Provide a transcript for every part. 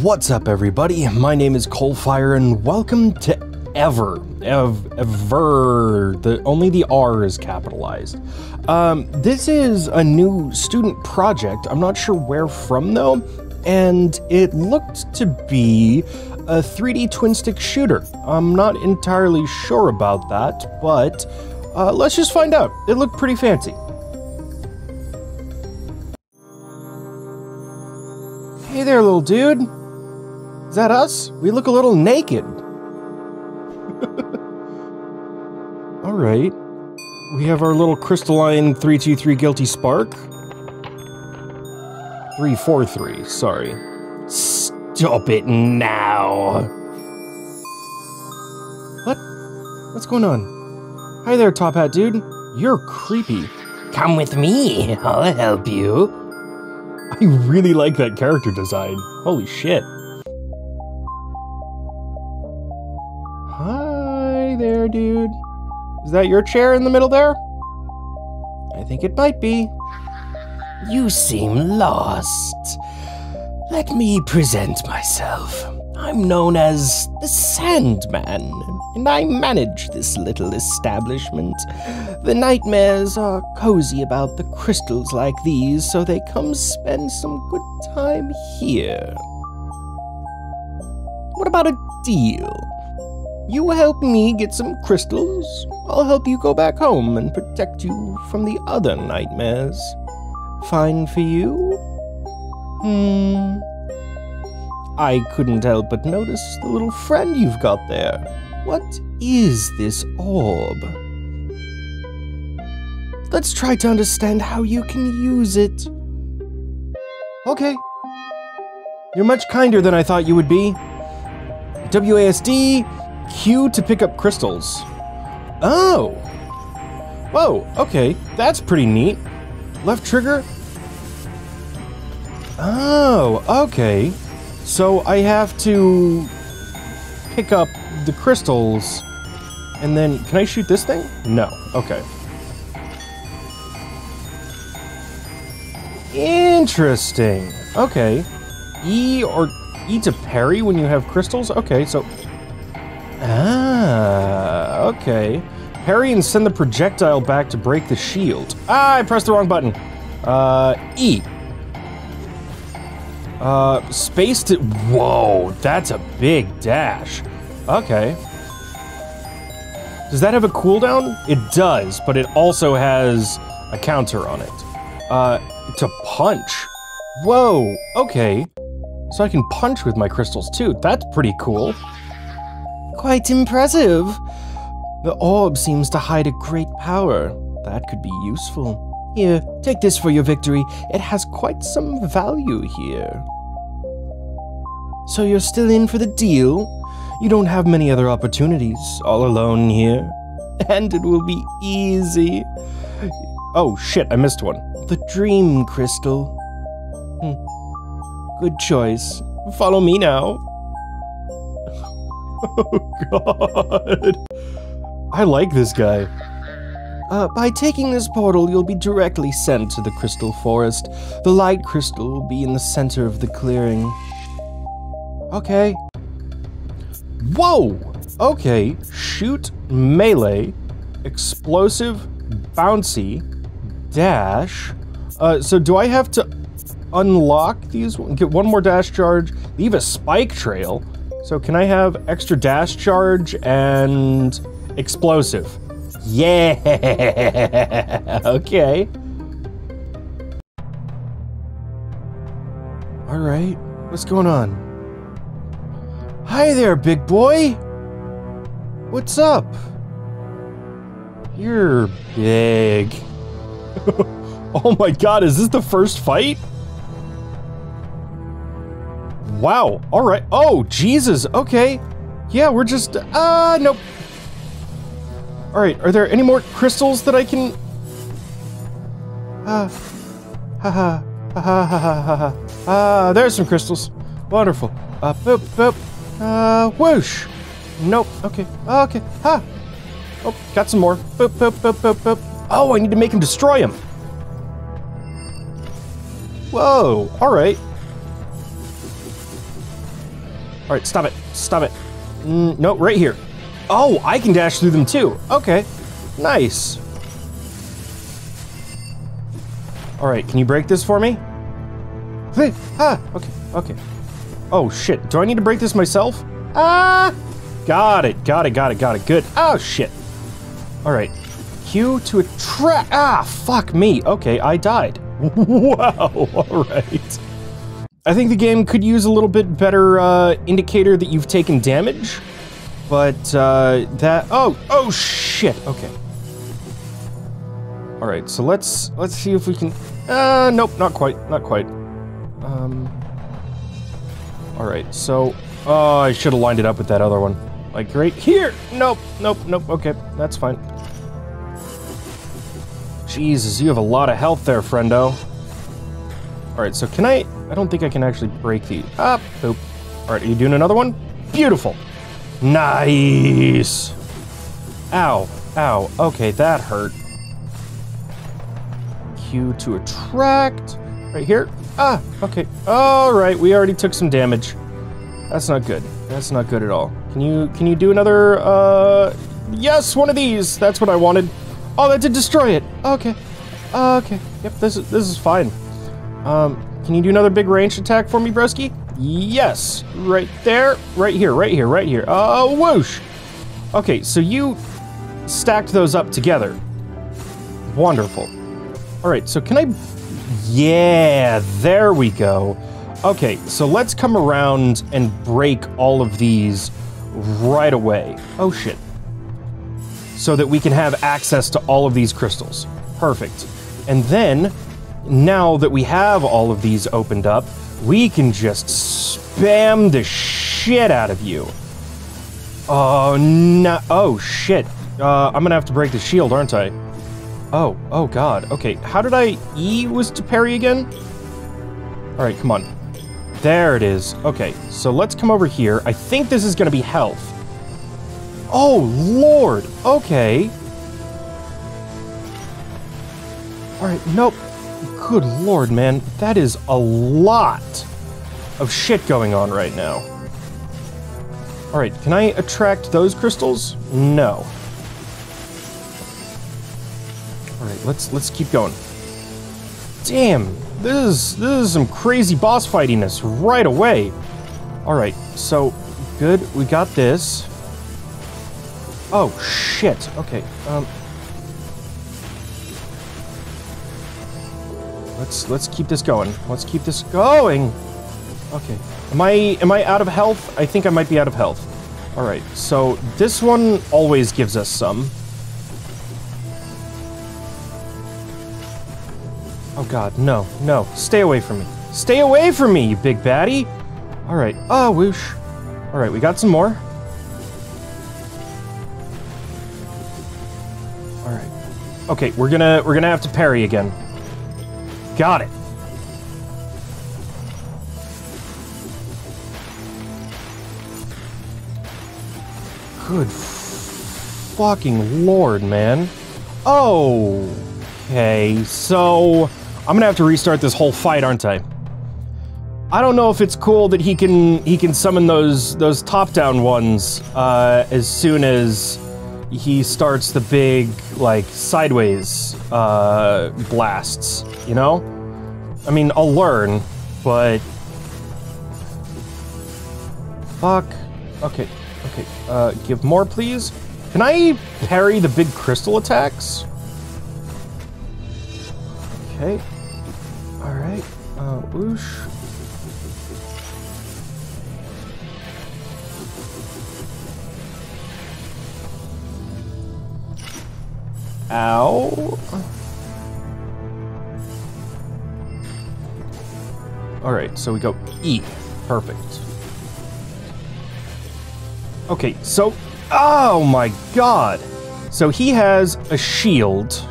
What's up, everybody? My name is Coalfire, and welcome to Ever. Ev- ever. The only the R is capitalized. Um, this is a new student project. I'm not sure where from though, and it looked to be a 3D twin stick shooter. I'm not entirely sure about that, but uh, let's just find out. It looked pretty fancy. Hey there, little dude. Is that us? We look a little naked. All right. We have our little crystalline 323 guilty spark. 343, sorry. Stop it now. What? What's going on? Hi there, Top Hat dude. You're creepy. Come with me, I'll help you. I really like that character design. Holy shit. Dude. Is that your chair in the middle there? I think it might be. You seem lost. Let me present myself. I'm known as the Sandman, and I manage this little establishment. The nightmares are cozy about the crystals like these, so they come spend some good time here. What about a deal? You help me get some crystals, I'll help you go back home and protect you from the other nightmares. Fine for you? Hmm. I couldn't help but notice the little friend you've got there. What is this orb? Let's try to understand how you can use it. Okay. You're much kinder than I thought you would be. WASD, Q to pick up crystals. Oh. Whoa, okay. That's pretty neat. Left trigger. Oh, okay. So I have to pick up the crystals and then can I shoot this thing? No. Okay. Interesting. Okay. E or E to parry when you have crystals? Okay, so Ah, okay. Parry and send the projectile back to break the shield. Ah, I pressed the wrong button. Uh, E. Uh, space to. Whoa, that's a big dash. Okay. Does that have a cooldown? It does, but it also has a counter on it. Uh, to punch. Whoa, okay. So I can punch with my crystals too. That's pretty cool. Quite impressive. The orb seems to hide a great power. That could be useful. Here, take this for your victory. It has quite some value here. So you're still in for the deal? You don't have many other opportunities, all alone here. And it will be easy. Oh shit, I missed one. The Dream Crystal. Hmm. Good choice. Follow me now. Oh god. I like this guy. Uh, by taking this portal, you'll be directly sent to the Crystal Forest. The light crystal will be in the center of the clearing. Okay. Whoa! Okay. Shoot, melee, explosive, bouncy, dash. Uh, so do I have to unlock these? Get one more dash charge, leave a spike trail. So can I have extra dash charge and explosive? Yeah. okay. All right. What's going on? Hi there, big boy. What's up? You're big. oh my god, is this the first fight? Wow. All right. Oh, Jesus. Okay. Yeah, we're just, uh, nope. All right. Are there any more crystals that I can? Ah, ha ha, ha ha ha ha ha. Ah, there's some crystals. Wonderful. Uh, boop, boop. Uh, whoosh. Nope. Okay. Okay. Ha. Oh, got some more. Boop, boop, boop, boop, boop. Oh, I need to make him destroy him. Whoa. All right. All right, stop it. Stop it. Mm, no, right here. Oh, I can dash through them too. Okay, nice. All right, can you break this for me? Hey, ah, okay, okay. Oh shit, do I need to break this myself? Ah, got it, got it, got it, got it, good. Oh shit. All right, Q to a attract, ah, fuck me. Okay, I died. wow, all right. I think the game could use a little bit better uh, indicator that you've taken damage, but uh, that, oh, oh shit, okay. All right, so let's let's see if we can. Uh, nope, not quite, not quite. Um. All right, so oh, I should have lined it up with that other one, like right here. Nope, nope, nope. Okay, that's fine. Jesus, you have a lot of health there, friendo. All right, so can I? I don't think I can actually break the. Ah, poop. All right, are you doing another one? Beautiful. Nice. Ow, ow. Okay, that hurt. Q to attract. Right here. Ah, okay. All right, we already took some damage. That's not good. That's not good at all. Can you can you do another? Uh, yes, one of these. That's what I wanted. Oh, that did destroy it. Okay. Okay. Yep. This is this is fine. Um, can you do another big range attack for me, broski? Yes. Right there. Right here. Right here. Right here. Oh, whoosh. Okay, so you stacked those up together. Wonderful. All right, so can I... Yeah, there we go. Okay, so let's come around and break all of these right away. Oh, shit. So that we can have access to all of these crystals. Perfect. And then, now that we have all of these opened up, we can just spam the shit out of you. Oh, no. Oh, shit. Uh, I'm gonna have to break the shield, aren't I? Oh, oh god. Okay, how did I... E was to parry again? Alright, come on. There it is. Okay, so let's come over here. I think this is gonna be health. Oh, lord! Okay. Alright, nope. Good lord, man. That is a lot of shit going on right now. Alright, can I attract those crystals? No. All right, let's let's keep going. Damn, this is this is some crazy boss fightiness right away. All right, so good, we got this. Oh shit. Okay. Um. Let's let's keep this going. Let's keep this going. Okay. Am I am I out of health? I think I might be out of health. All right. So this one always gives us some. Oh god, no, no. Stay away from me. Stay away from me, you big baddie! Alright. Oh, whoosh. Alright, we got some more. Alright. Okay, we're gonna we're gonna have to parry again. Got it. Good fucking lord, man. Oh. Okay, so I'm gonna have to restart this whole fight, aren't I? I don't know if it's cool that he can he can summon those those top-down ones uh, as soon as he starts the big like sideways uh, blasts. You know, I mean I'll learn, but fuck. Okay, okay. Uh, give more, please. Can I parry the big crystal attacks? Okay. Alright. Uh, whoosh. Ow. Alright, so we go E. Perfect. Okay, so... Oh my god! So he has a shield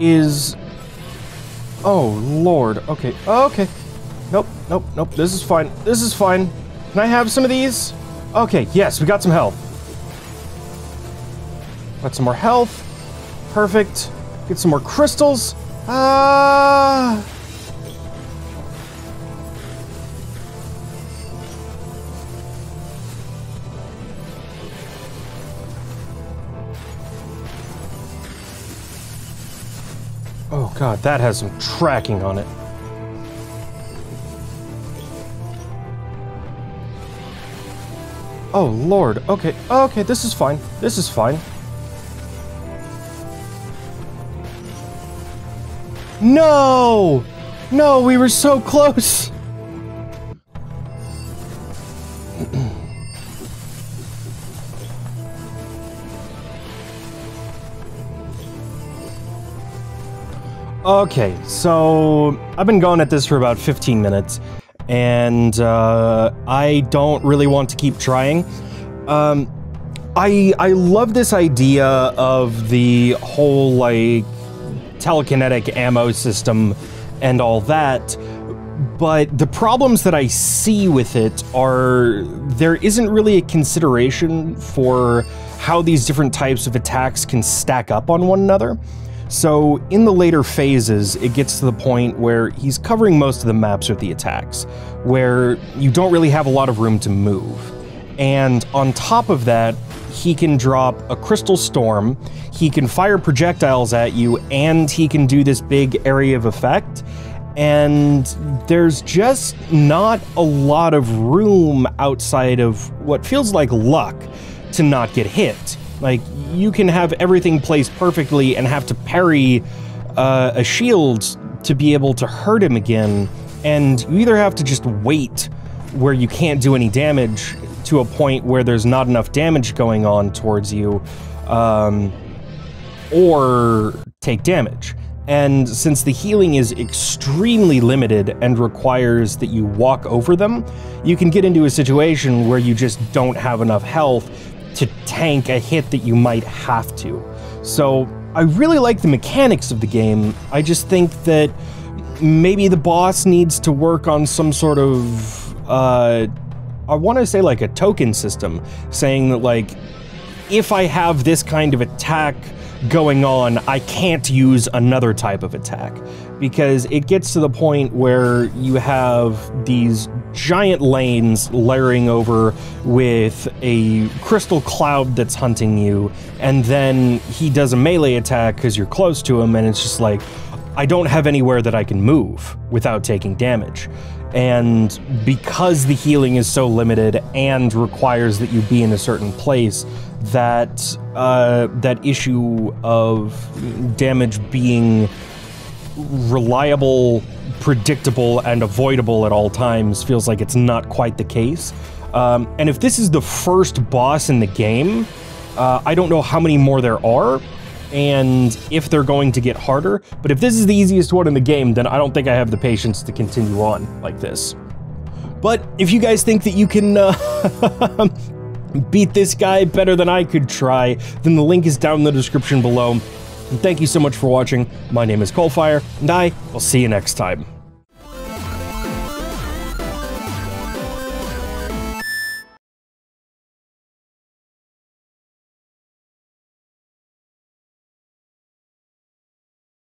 is... Oh, Lord. Okay, okay. Nope, nope, nope. This is fine. This is fine. Can I have some of these? Okay, yes, we got some health. Got some more health. Perfect. Get some more crystals. Ah. Oh god, that has some tracking on it. Oh lord, okay, okay, this is fine, this is fine. No! No, we were so close! okay, so I've been going at this for about 15 minutes, and uh, I don't really want to keep trying. Um, I I love this idea of the whole like telekinetic ammo system and all that. But the problems that I see with it are there isn't really a consideration for how these different types of attacks can stack up on one another. So in the later phases, it gets to the point where he's covering most of the maps with the attacks, where you don't really have a lot of room to move. And on top of that, he can drop a crystal storm, he can fire projectiles at you, and he can do this big area of effect. And there's just not a lot of room outside of what feels like luck to not get hit. Like, you can have everything placed perfectly and have to parry uh, a shield to be able to hurt him again, and you either have to just wait where you can't do any damage to a point where there's not enough damage going on towards you, um, or take damage. And since the healing is extremely limited and requires that you walk over them, you can get into a situation where you just don't have enough health to tank a hit that you might have to. So I really like the mechanics of the game. I just think that maybe the boss needs to work on some sort of uh, I want to say like a token system, saying that like if I have this kind of attack going on, I can't use another type of attack. Because it gets to the point where you have these giant lanes layering over with a crystal cloud that's hunting you, and then he does a melee attack because you're close to him, and it's just like, I don't have anywhere that I can move without taking damage. And because the healing is so limited and requires that you be in a certain place, that uh, that issue of damage being reliable, predictable, and avoidable at all times feels like it's not quite the case. Um, and if this is the first boss in the game, uh, I don't know how many more there are, and if they're going to get harder. But if this is the easiest one in the game, then I don't think I have the patience to continue on like this. But if you guys think that you can uh, beat this guy better than I could try, then the link is down in the description below. And thank you so much for watching. My name is Coalfire, and I will see you next time.